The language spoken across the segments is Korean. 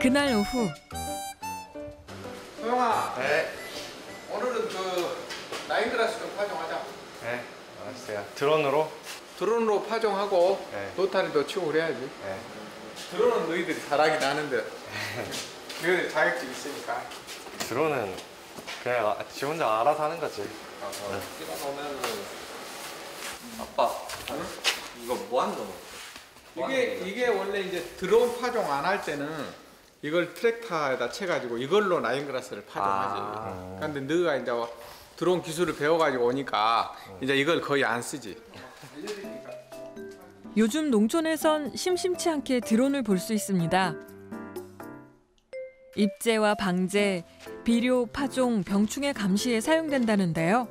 그날 오후 소영아, 네. 오늘은 그 라이그라스 좀 파종하자. 네. 알았어요. 드론으로? 드론으로 파종하고 네. 노타리도 치고 그래야지. 네. 드론은 너희들이 잘하긴 하는데. 너희들 자격증 있으니까. 드론은 그냥 아- 지 혼자 알아서 하는 거지. 찍어놓으면은 아빠 이거 뭐 하는 거? 이게 이게 원래 이제 드론 파종 안 할 때는 이걸 트랙터에다 채가지고 이걸로 라인그라스를 파종하지. 아. 근데 너가 이제 드론 기술을 배워가지고 오니까 이제 이걸 거의 안 쓰지. 요즘 농촌에선 심심치 않게 드론을 볼 수 있습니다. 입재와 방제, 비료, 파종, 병충해 감시에 사용된다는데요.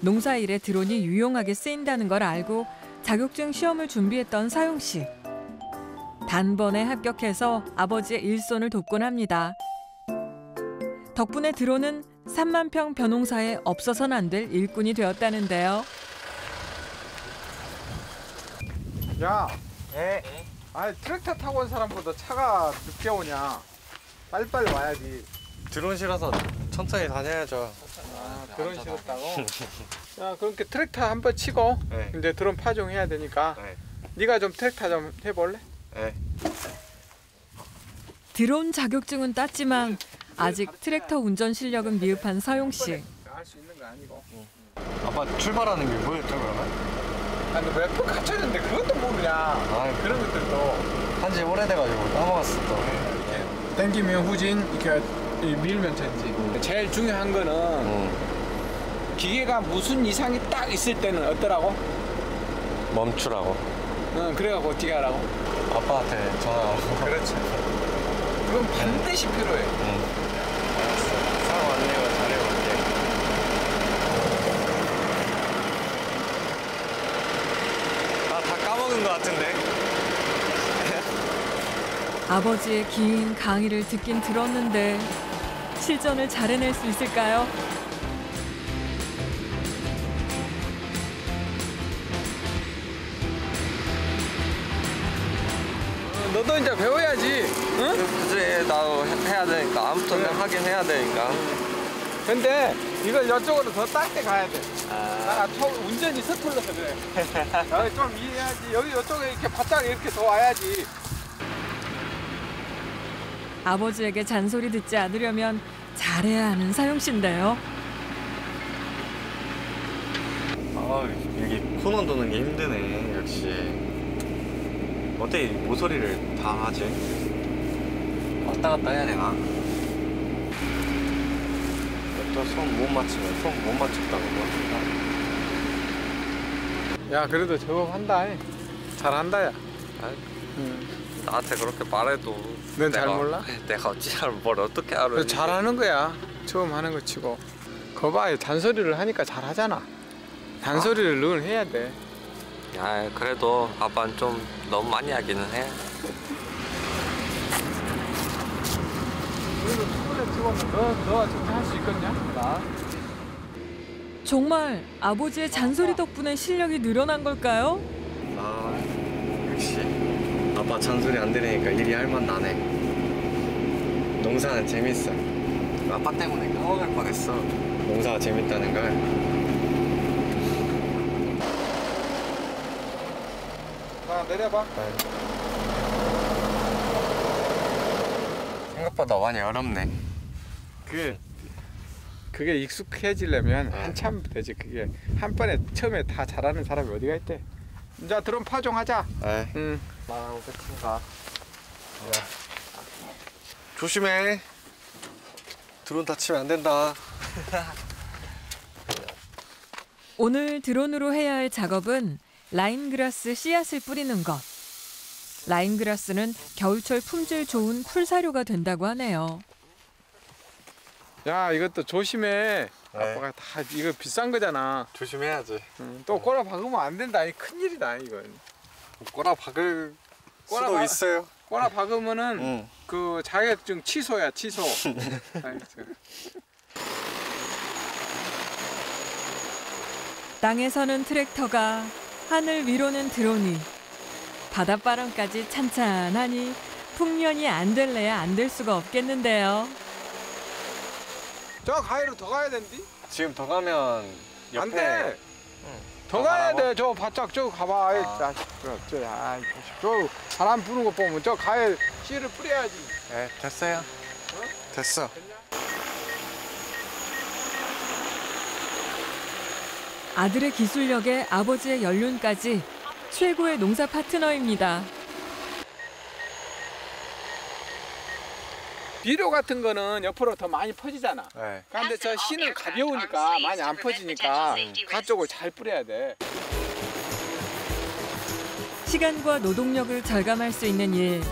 농사일에 드론이 유용하게 쓰인다는 걸 알고 자격증 시험을 준비했던 사용 씨. 단번에 합격해서 아버지의 일손을 돕곤 합니다. 덕분에 드론은 3만 평 벼농사에 없어서는 안될 일꾼이 되었다는데요. 야, 네. 아니 트랙터 타고 온 사람보다 차가 늦게 오냐? 빨리빨리 와야지. 드론 실어서 천천히 다녀야죠. 아, 드론 실었다고? 야, 그렇게 트랙터 한 번 치고 네. 이제 드론 파종해야 되니까 네. 네가 좀 트랙터 좀 해볼래? 네. 드론 자격증은 땄지만 아직 트랙터 운전 실력은 미흡한 서용 씨. 할수 있는 거 아니고. 아빠 출발하는 게 뭐였죠 그러면? 아니 몇번 가르쳐줬는데 그것도 모르냐? 아, 그런 것들도 한지 오래돼가지고 까먹었어 또. 이렇게 당기면 후진, 이렇게 이 밀면 전지. 제일 중요한 거는 응. 기계가 무슨 이상이 딱 있을 때는 어떠라고? 멈추라고. 응, 그래갖고 어떻게 하라고? 아빠한테 전화하고. 그렇지. 그건 반드시 필요해. 응. 알았어. 사람 안내고 잘해볼게. 아, 다 까먹은 것 같은데? 아버지의 긴 강의를 듣긴 들었는데 실전을 잘 해낼 수 있을까요? 이제 배워야지. 응? 그래 나도 해- 해야 되니까 아무튼 하긴 해야 되니까. 근데 이걸 이쪽으로 더 닦게 가야 돼. 아, 나 처음 운전이 서툴러서 그래. 여기 좀 이해해야지. 여기 이쪽에 이렇게 바짝 이렇게 더 와야지. 아버지에게 잔소리 듣지 않으려면 잘해야 하는 사용 씨인데요. 아, 여기 코너 도는 게 힘드네, 역시. 어떻게 모서리를 다 하지? 왔다 갔다 해야 되나? 또손못 맞추면 손 못 맞췄다고 뭐. 야, 그래도 저거 한다. 잘한다, 야. 아이, 응. 나한테 그렇게 말해도 넌잘 내가- 몰라? 내가 어찌 뭘 어떻게 알아? 잘하는 거야. 처음 하는 거 치고. 거봐, 잔소리를 하니까 잘하잖아. 잔소리를 늘 해야 돼. 야 그래도 아빠는 좀 너무 많이 하기는 해. 그래도 초콜릿 찍으면 너, 너가 저렇게 할수 있겠냐? 나? 정말 아버지의 잔소리 덕분에 실력이 늘어난 걸까요? 아, 역시. 아빠 잔소리 안 들으니까 일이 할맛 나네. 농사는 재밌어. 아빠 때문에 까먹을 뻔했어. 농사가 재밌다는 걸. 내려봐. 생각보다 많이 어렵네. 그 그게 익숙해지려면 한참 되지 그게 한 번에 처음에 다 잘하는 사람이 어디가 있대 자 드럼 파종하자 에응 나랑 끝인가? 조심해. 드론 다치면 안 된다. 오늘 드론으로 해야 할 작업은 라인그라스 씨앗을 뿌리는 것. 라인그라스는 겨울철 품질 좋은 풀사료가 된다고 하네요. 야 이것도 조심해 네. 아빠가 다 이거 비싼 거잖아 조심해야지. 응. 또 꼬라 박으면 안 된다 이 큰일이다 이건 꼬라 박을 꼬라 수도 박- 있어요. 꼬라 박으면은 응. 그 자격증 취소야 취소. 땅에서는 트랙터가 하늘 위로는 드론이 바닷바람까지 찬찬하니 풍년이 안 될래야 안 될 수가 없겠는데요. 저 가위로 더 가야 된디? 지금 더 가면 옆에 안 돼. 더더 가야 가라고? 돼. 저 바짝 저 가봐. 아이, 아. 자식. 저, 저, 아이, 자식. 저 바람 부는 거 보면 저 가에 씨를 뿌려야지. 네, 됐어요. 됐어. 아들의 기술력에 아버지의 연륜까지 최고의 농사 파트너입니다. 비료 같은 거는 옆으로 더 많이 퍼지잖아. 네. 근데 저 씨는 가벼우니까 많이 안 퍼지니까 가쪽을 잘 뿌려야 돼. 시간과 노동력을 절감할 수 있는 일.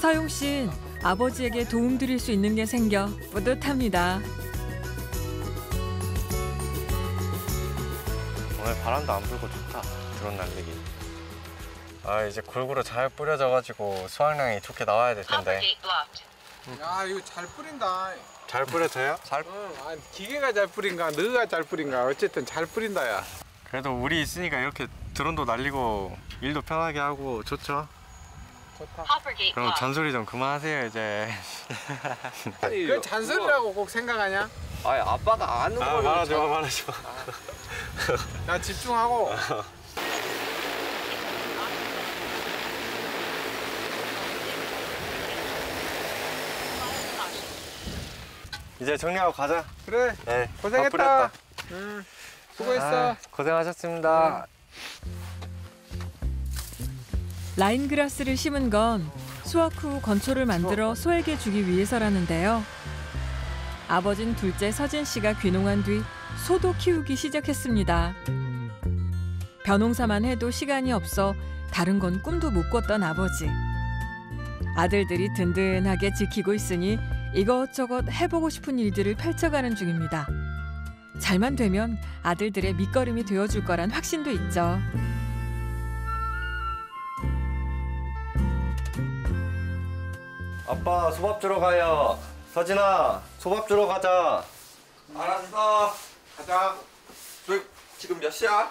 서용 씨는 아버지에게 도움드릴 수 있는 게 생겨 뿌듯합니다. 바람도 안 불고 좋다. 드론 날리기. 아 이제 골고루 잘 뿌려져가지고 수확량이 좋게 나와야 될 텐데. 야, 이거 잘 뿌린다. 잘 뿌려져요? 잘. 응, 아, 기계가 잘 뿌린가, 너가 잘 뿌린가, 어쨌든 잘 뿌린다야. 그래도 우리 있으니까 이렇게 드론도 날리고 일도 편하게 하고 좋죠. 좋다. 그럼. 잔소리 좀 그만하세요 이제. 그 잔소리라고 꼭 생각하냐? 아니 아빠가 아는 아 걸 말하지 마 말하지 마. 나 집중하고. 이제 정리하고 가자. 그래, 네. 다 고생했다. 응, 수고했어. 아, 고생하셨습니다. 라인 그라스를 심은 건 수확 후 건초를 만들어 소에게 주기 위해서라는데요. 아버진 둘째 서진 씨가 귀농한 뒤 소도 키우기 시작했습니다. 벼농사만 해도 시간이 없어 다른 건 꿈도 못 꿨던 아버지. 아들들이 든든하게 지키고 있으니 이것저것 해보고 싶은 일들을 펼쳐가는 중입니다. 잘만 되면 아들들의 밑거름이 되어줄 거란 확신도 있죠. 아빠 소밥 주러 가요. 서진아 소밥 주러 가자. 알았어 가자. 너 지금 몇 시야?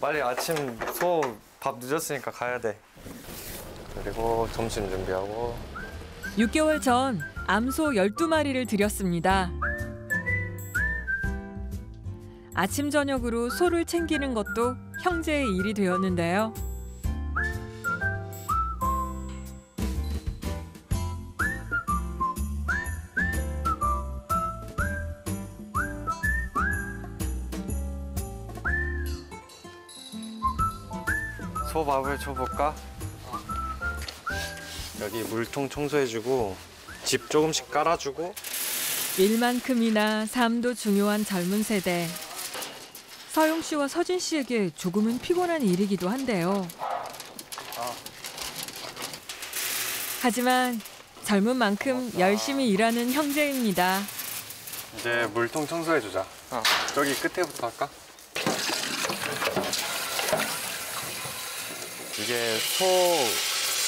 빨리 아침 소 밥 늦었으니까 가야 돼. 그리고 점심 준비하고 6개월 전 암소 12마리를 들였습니다. 아침 저녁으로 소를 챙기는 것도 형제의 일이 되었는데요. 소밥을 줘볼까? 여기 물통 청소해주고 집 조금씩 깔아주고 일만큼이나 삶도 중요한 젊은 세대. 서용 씨와 서진 씨에게 조금은 피곤한 일이기도 한데요. 하지만 젊은 만큼 열심히 일하는 형제입니다. 이제 물통 청소해주자. 어. 저기 끝에부터 할까? 이게 소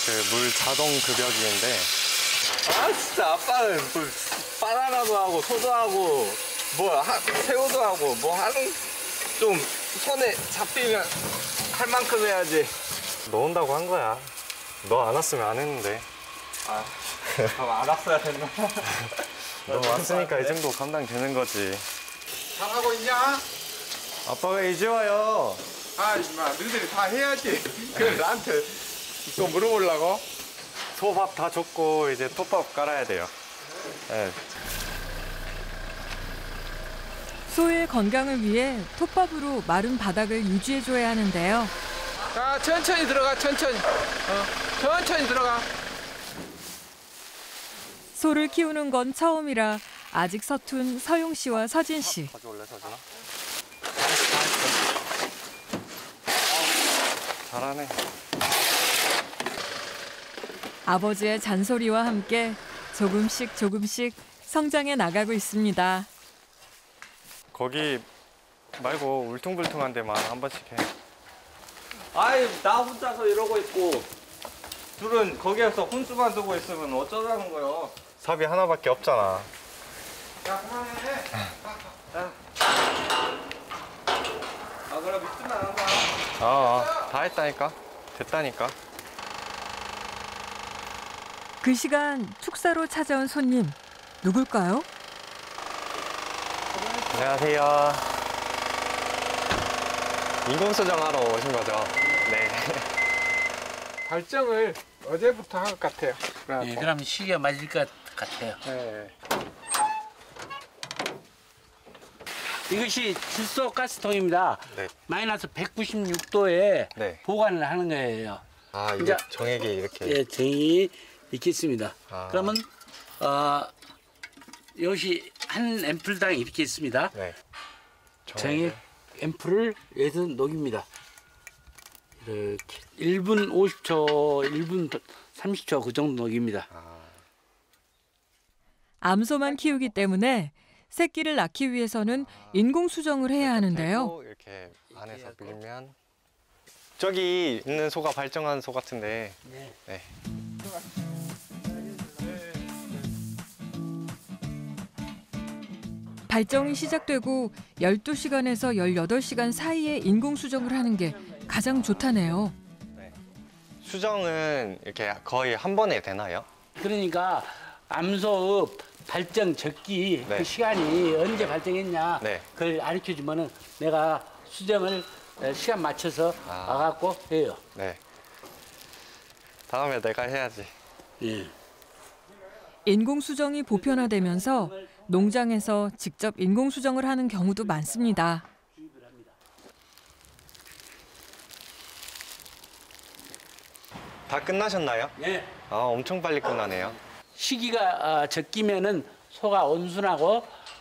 그 물 자동 급여기인데 아 진짜 아빠는 뭐 바나나도 하고 소도 하고 뭐 하, 새우도 하고 뭐 하는 좀 손에 잡히면 할 만큼 해야지 넣은다고 한 거야. 너 안 왔으면 안 했는데. 아 그럼 안 왔어야 됐나? 너 왔으니까 이 정도 감당되는 거지. 잘하고 있냐? 아빠가 이제 와요. 아, 임마, 너희들이 다 해야지. 그걸 나한테 또 물어보려고? 소밥 다 줬고 이제 톱밥 깔아야 돼요. 네. 소의 건강을 위해 톱밥으로 마른 바닥을 유지해줘야 하는데요. 자, 천천히 들어가, 천천히. 어, 천천히 들어가. 소를 키우는 건 처음이라 아직 서툰 서용 씨와 서진 씨. 가져올래? 잘하네. 아버지의 잔소리와 함께 조금씩 조금씩 성장해 나가고 있습니다. 거기 말고 울퉁불퉁한 데만 한 번씩 해. 아이 나 혼자서 이러고 있고 둘은 거기에서 혼수만 두고 있으면 어쩌자는 거요 삽이 하나밖에 없잖아. 야, 그만해. 아 그럼 이쯤만 한 거야 아, 아, 다 했다니까. 됐다니까. 그 시간 축사로 찾아온 손님 누굴까요? 안녕하세요. 인공수정하러 오신 거죠? 네. 발정을 어제부터 한 것 같아요. 예, 그래갖고. 그럼 시기가 맞을 것 같아요. 네. 이것이 질소 가스통입니다. 네. 마이너스 196도에 네. 보관을 하는 거예요. 아, 이제- 정액이 이렇게. 예, 정이 이렇게 있습니다. 아. 그러면 어, 이것이 한 앰플당 이렇게 있습니다. 네. 정액 앰플을 여기서 녹입니다. 이렇게 1분 50초, 1분 30초 그 정도 녹입니다. 아, 암소만 키우기 때문에 새끼를 낳기 위해서는 인공 수정을 해야 하는데요. 이렇게 안에서 밀면 저기 있는 소가 발정한 소 같은데. 네. 네. 발정이 시작되고 12시간에서 18시간 사이에 인공 수정을 하는 게 가장 좋다네요. 수정은 이렇게 거의 한 번에 되나요? 그러니까 암소의 발정 적기 네. 그 시간이 언제 발정했냐 네. 그걸 가르쳐 주면은 내가 수정을 어, 시간 맞춰서 아. 와갖고 해요. 네. 다음에 내가 해야지. 예. 인공 수정이 보편화되면서 농장에서 직접 인공 수정을 하는 경우도 많습니다. 다 끝나셨나요? 예. 아, 엄청 빨리 끝나네요. 시기가 어, 적기면은 소가 온순하고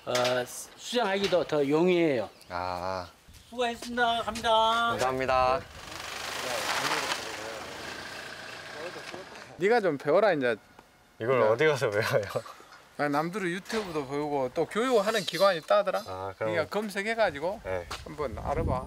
어, 수정하기도 더 용이해요. 아, 수고했습니다. 갑니다. 감사합니다. 네가 좀 배워라 이제. 이걸 네. 어디 가서 외워요? 아, 남들은 유튜브도 보고 또 교육하는 기관이 있다더라. 아, 그러니까 그럼. 검색해가지고 네. 한번 알아봐.